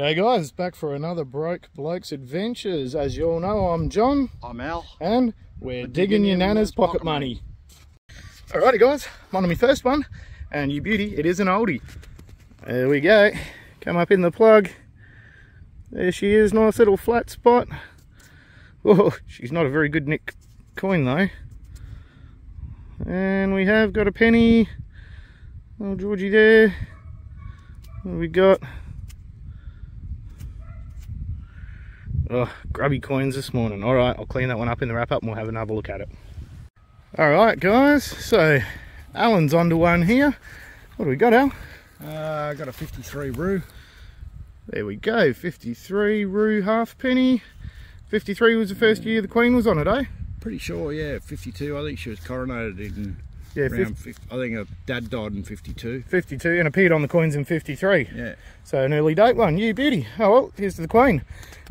G'day guys, back for another Broke Blokes Adventures. As you all know, I'm John. I'm Al. And we're, we're digging, digging your nana's pocket, pocket money. money. Alrighty guys, I'm on my first one. And you beauty, it is an oldie. There we go. Come up in the plug. There she is, nice little flat spot. Oh, she's not a very good nick coin though. And we have got a penny. Oh, Georgie there. What we got? Oh, grubby coins this morning. All right, I'll clean that one up in the wrap up and we'll have another look at it. All right, guys. So, Alan's onto one here. What do we got, Al? Uh, I got a 53 roo. There we go, 53 roo halfpenny. 53 was the first year the Queen was on it, eh? Pretty sure, yeah. 52, I think she was coronated in yeah, around, 50, I think dad died in 52. 52 and appeared on the coins in 53. Yeah. So an early date one. You beauty. Oh well, here's to the Queen.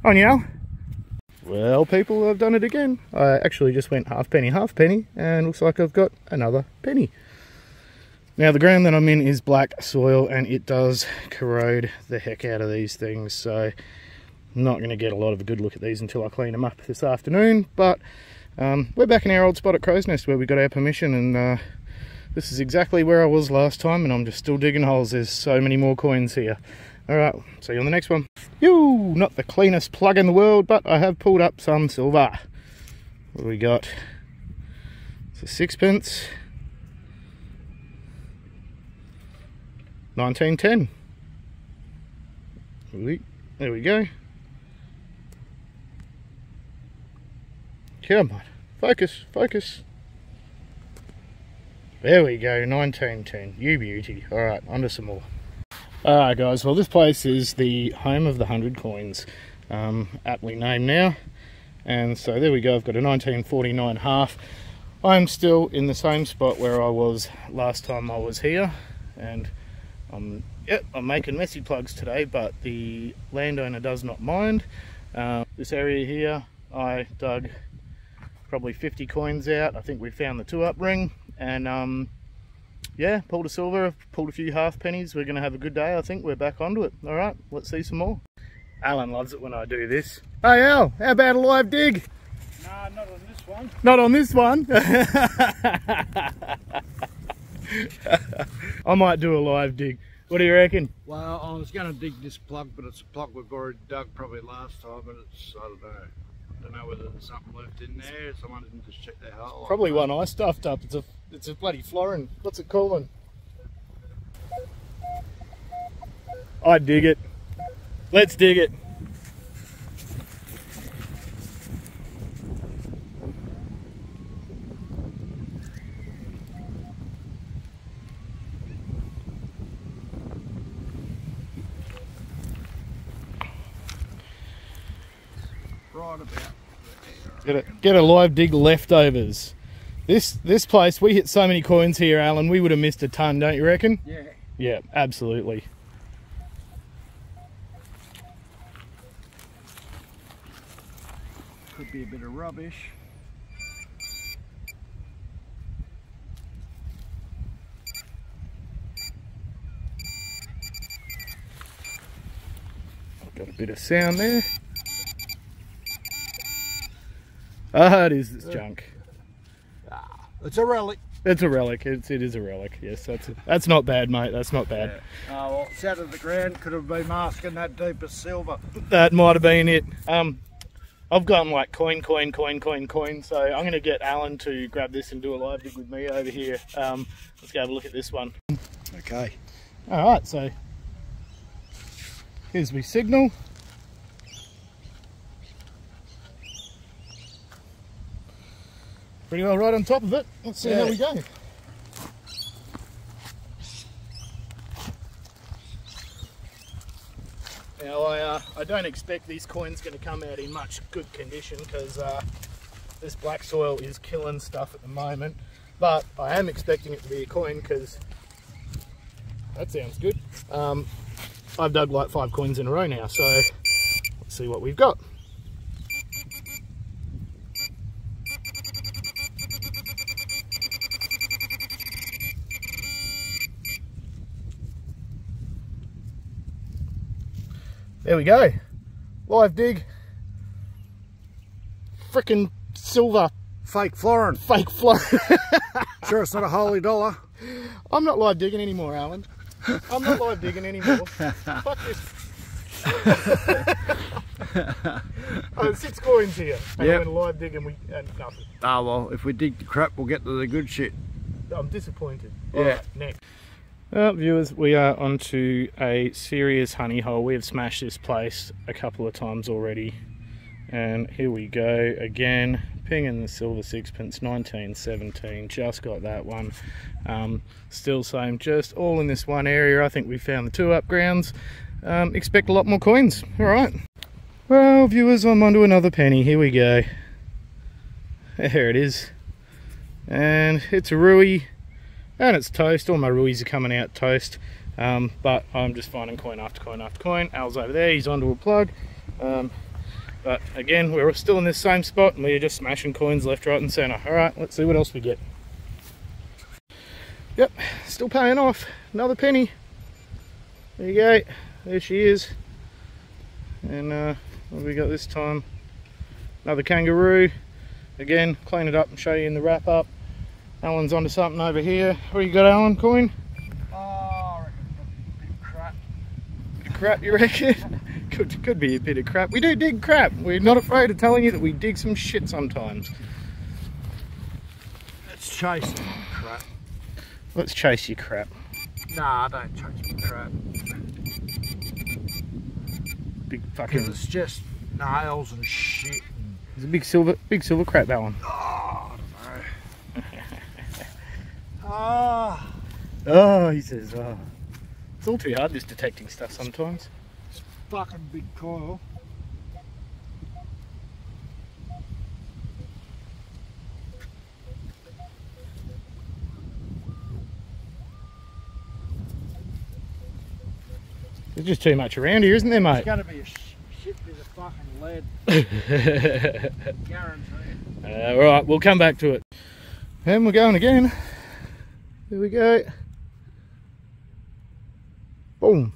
On you now. Well, people, I've done it again. I actually just went half penny, half penny, and looks like I've got another penny. Now, the ground that I'm in is black soil, and it does corrode the heck out of these things, so I'm not going to get a lot of a good look at these until I clean them up this afternoon, but um, we're back in our old spot at Crow's Nest where we got our permission, and uh, this is exactly where I was last time, and I'm just still digging holes. There's so many more coins here. Alright, see you on the next one. You, not the cleanest plug in the world, but I have pulled up some silver. What do we got? It's a sixpence. 1910. There we go. Come on, focus, focus. There we go, 1910. You beauty. Alright, onto some more. Alright guys, well this place is the home of the 100 coins, um, aptly named now. And so there we go, I've got a 1949 half. I'm still in the same spot where I was last time I was here. And I'm, yep, I'm making messy plugs today, but the landowner does not mind. Uh, this area here, I dug probably 50 coins out. I think we found the two up ring. And um, yeah, pulled a silver, pulled a few half pennies. We're going to have a good day, I think. We're back onto it. All right, let's see some more. Alan loves it when I do this. Hey Al, how about a live dig? Nah, not on this one. Not on this one? I might do a live dig. What do you reckon? Well, I was going to dig this plug, but it's a plug we've already dug probably last time, and it's, I don't know. Don't know whether there's something left in there. Someone didn't just check their hole. Probably one I stuffed up. It's a it's a bloody florin. What's it calling? I dig it. Let's dig it. Right about Get a, get a live dig leftovers. This this place, we hit so many coins here, Alan, we would have missed a ton, don't you reckon? Yeah. Yeah, absolutely. Could be a bit of rubbish. Got a bit of sound there. Ah, it is this junk. Ah, It's a relic. It's a relic. It's it is a relic. Yes, that's that's not bad, mate. That's not bad. Yeah. Oh well, of the ground. Could have been masking that deepest silver. That might have been it. Um, I've gotten like coin, coin, coin, coin, coin. So I'm going to get Alan to grab this and do a live dig with me over here. Um, let's go have a look at this one. Okay. All right. So here's my signal. Pretty well right on top of it. Let's see yeah. how we go. Now I, uh, I don't expect these coins going to come out in much good condition because uh, this black soil is killing stuff at the moment. But I am expecting it to be a coin because that sounds good. Um, I've dug like five coins in a row now, so let's see what we've got. There we go. Live dig. Frickin' silver Fake florin. fake flow. Sure, it's not a holey dollar. I'm not live digging anymore, Alan. I'm not live digging anymore. Fuck this. oh, six coins here. And Yep. Went live digging we and nothing. Ah, well, if we dig the crap, we'll get to the good shit. I'm disappointed. Yeah. Alright, next. Well, viewers, we are onto a serious honey hole. We have smashed this place a couple of times already. And here we go again. pinging the silver sixpence, 1917. Just got that one. Um, still same, just all in this one area. I think we found the two up grounds. Um, expect a lot more coins. All right. Well, viewers, I'm onto another penny. Here we go. There it is. And it's roo and it's toast. All my Rui's are coming out toast. Um, but I'm just finding coin after coin after coin. Al's over there, he's onto a plug. Um, but again, we're still in this same spot and we're just smashing coins left, right, and centre. All right, let's see what else we get. Yep, still paying off. Another penny. There you go. There she is. And uh, what have we got this time? Another kangaroo. Again, clean it up and show you in the wrap up. Alan's onto something over here. What you got, Alan? Coin? Oh, I reckon a bit of crap. Crap, you reckon? could, could be a bit of crap. We do dig crap. We're not afraid of telling you that we dig some shit sometimes. Let's chase crap. Let's chase your crap. Nah, I don't chase the crap. Big Because fucking. it's just nails and shit. It's a big silver, big silver crap. That one. oh, I don't know. Ah, Oh, he says. Oh, it's all too hard. This detecting stuff sometimes. It's fucking big coil. There's just too much around here, isn't there, mate? It's mate? gonna be a sh- shit bit of fucking lead, guaranteed. Uh, all right, we'll come back to it. And we're going again. Here we go. Boom.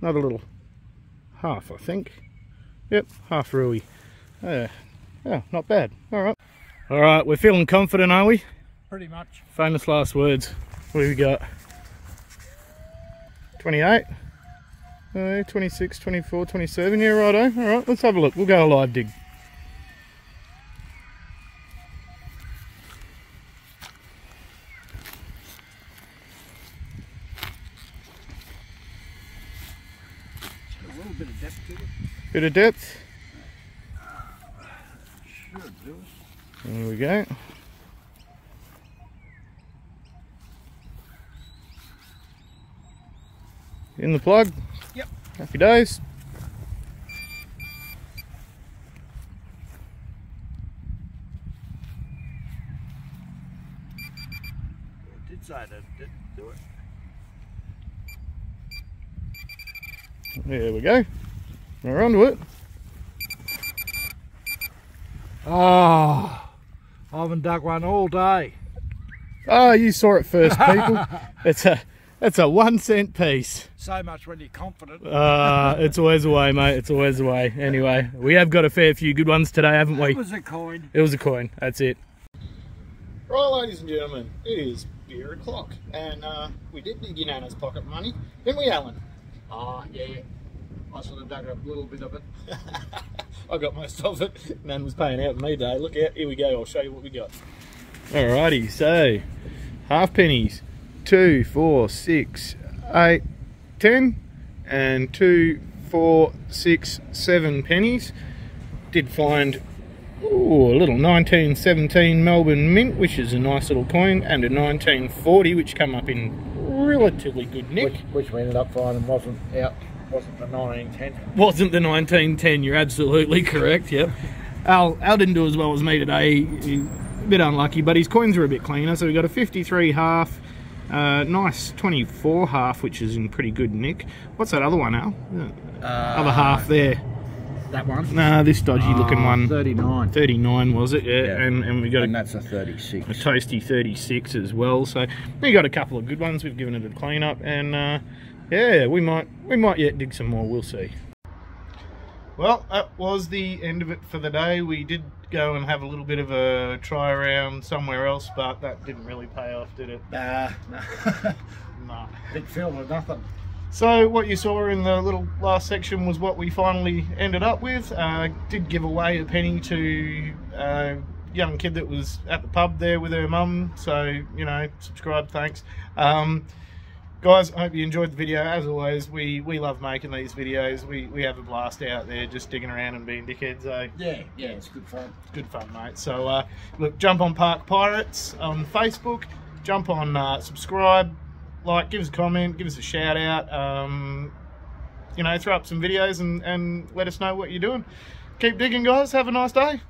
Another little half, I think. Yep, half roo. Yeah, yeah, not bad. All right. All right, we're feeling confident, are we? Pretty much. Famous last words. What have we got? 28? Uh, 26, 24, 27. Yeah, righto. All right, let's have a look. We'll go a live dig. A little bit of depth to it. Bit of depth. Should do it. There we go. In the plug. Yep. Happy days. Did say that it didn't do it. There we go. We're onto it. Oh, I haven't dug one all day. Oh, you saw it first, people. it's a it's a one cent piece. So much when you're confident. Uh, it's always the way, mate. It's always the way. Anyway, we have got a fair few good ones today, haven't we? It was a coin. It was a coin. That's it. Right, ladies and gentlemen, it is beer o'clock, and uh, we did dig in Anna's pocket money, didn't we, Alan? Oh, yeah. I sort of dug up a little bit of it. I got most of it. Nan was paying out for me today. Look out, here we go. I'll show you what we got. Alrighty, so half pennies, two, four, six, eight, ten, and two, four, six, seven pennies. Did find ooh, a little 1917 Melbourne Mint, which is a nice little coin, and a 1940, which come up in relatively good nick. Which, which we ended up finding wasn't out, wasn't the 1910. wasn't the 1910. You're absolutely correct. Yep. Al Al didn't do as well as me today. He, a bit unlucky, but his coins are a bit cleaner. So we got a 53 half, uh, nice 24 half, which is in pretty good nick. What's that other one, Al? Uh, other half there. That one? Nah, this dodgy looking one. 39. 39 was it? Yeah. Yeah. And and we got And a, that's a 36. a toasty 36 as well. So we got a couple of good ones. We've given it a clean up, and uh, yeah, we might we might yet dig some more. We'll see. Well, that was the end of it for the day. We did go and have a little bit of a try around somewhere else, but that didn't really pay off, did it? Nah, nah. No. Big field or nothing. So what you saw in the little last section was what we finally ended up with. Uh, did give away a penny to a young kid that was at the pub there with her mum. So, you know, subscribe, thanks. Um, guys, I hope you enjoyed the video. As always, we, we love making these videos. We, we have a blast out there just digging around and being dickheads. So Yeah, yeah, it's good fun. it's good fun, mate. So, uh, look, jump on Park Pirates on Facebook. Jump on, uh, subscribe, like, give us a comment, give us a shout out. Um, you know, throw up some videos and, and let us know what you're doing. Keep digging, guys. Have a nice day.